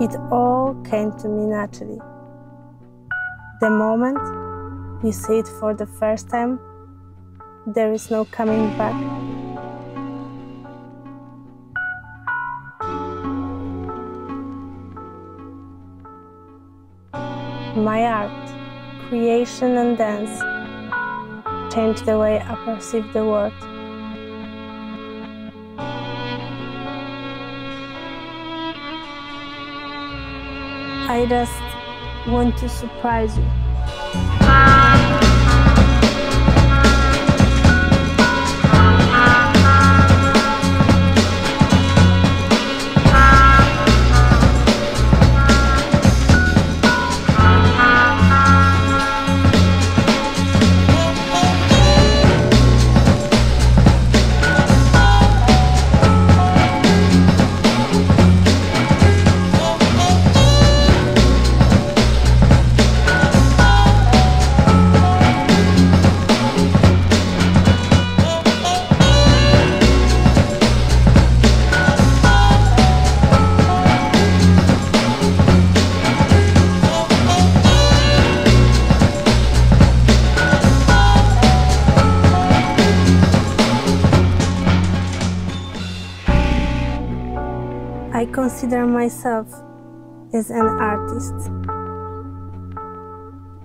It all came to me naturally. The moment you see it for the first time, there is no coming back. My art, creation, and dance changed the way I perceive the world. I just want to surprise you. I consider myself as an artist.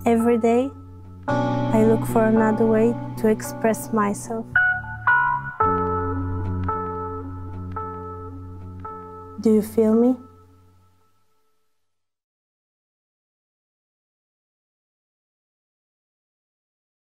Every day, I look for another way to express myself. Do you feel me?